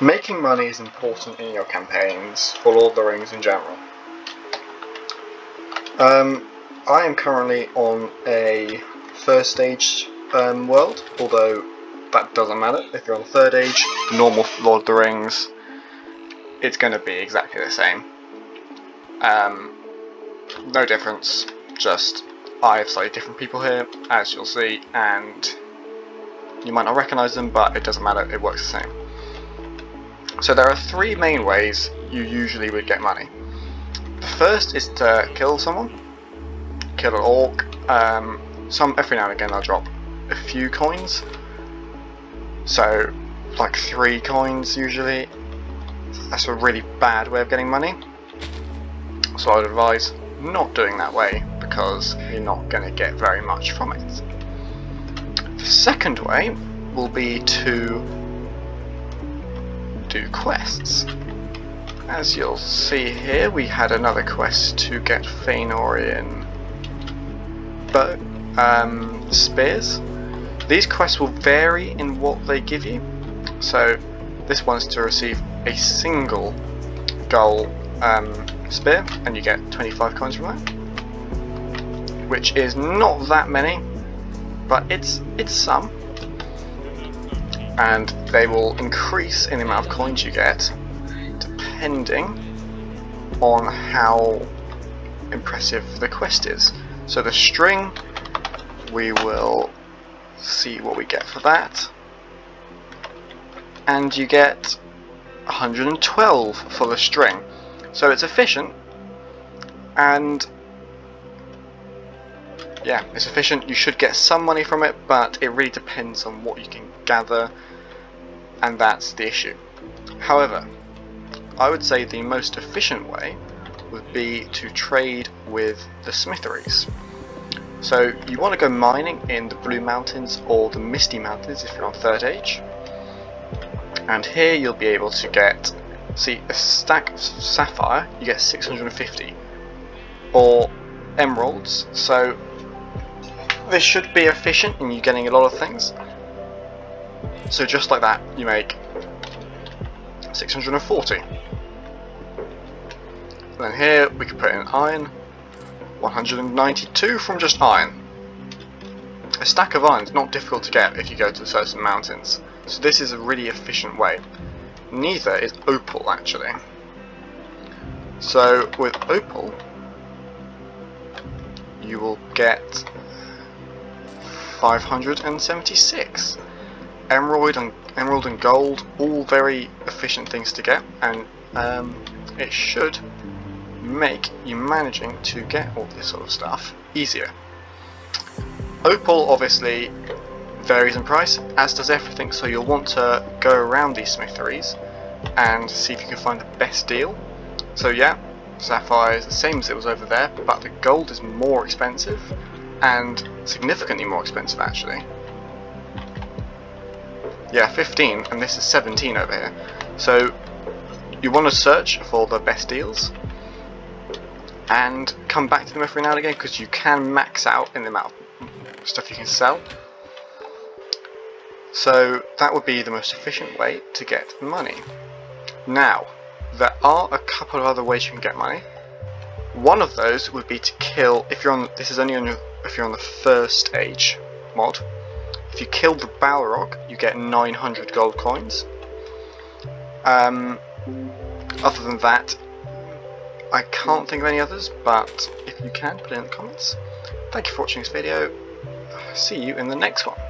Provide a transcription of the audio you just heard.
Making money is important in your campaigns for Lord of the Rings in general. Um, I am currently on a first age um, world, although that doesn't matter. If you're on third age, normal Lord of the Rings, it's going to be exactly the same. Um, no difference, just I have slightly different people here, as you'll see, and you might not recognise them, but it doesn't matter, it works the same. So there are three main ways you usually would get money. The first is to kill someone, kill an orc. Um, some every now and again I'll drop a few coins. So like three coins usually. That's a really bad way of getting money. So I'd advise not doing that way because you're not going to get very much from it. The second way will be to do quests. As you'll see here, we had another quest to get Fëanorian bow, um, spears. These quests will vary in what they give you. So this one's to receive a single goal um, spear, and you get 25 coins from that, which is not that many, but it's it's some and they will increase in the amount of coins you get depending on how impressive the quest is. So the string, we will see what we get for that. And you get 112 for the string. So it's efficient and yeah, it's efficient. You should get some money from it, but it really depends on what you can gather, and that's the issue. However, I would say the most efficient way would be to trade with the smitheries. So you want to go mining in the Blue Mountains or the Misty Mountains if you're on 3rd Age. And here you'll be able to get, see, a stack of sapphire, you get 650. Or emeralds, so this should be efficient and you're getting a lot of things. So just like that, you make 640. And then here we can put in iron, 192 from just iron. A stack of iron is not difficult to get if you go to certain mountains, so this is a really efficient way. Neither is opal actually. So with opal, you will get 576. Emerald and Emerald and Gold, all very efficient things to get, and um, it should make you managing to get all this sort of stuff easier. Opal obviously varies in price, as does everything, so you'll want to go around these smitheries and see if you can find the best deal. So yeah, Sapphire is the same as it was over there, but the gold is more expensive, and significantly more expensive actually. Yeah, 15, and this is 17 over here. So you want to search for the best deals, and come back to them every now and again because you can max out in the amount of stuff you can sell. So that would be the most efficient way to get money. Now, there are a couple of other ways you can get money. One of those would be to kill, if you're on, this is only on your if you're on the first age mod. If you kill the Balrog, you get 900 gold coins. Um, other than that, I can't think of any others, but if you can, put it in the comments. Thank you for watching this video. See you in the next one.